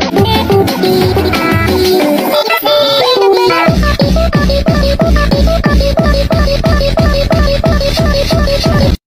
Thank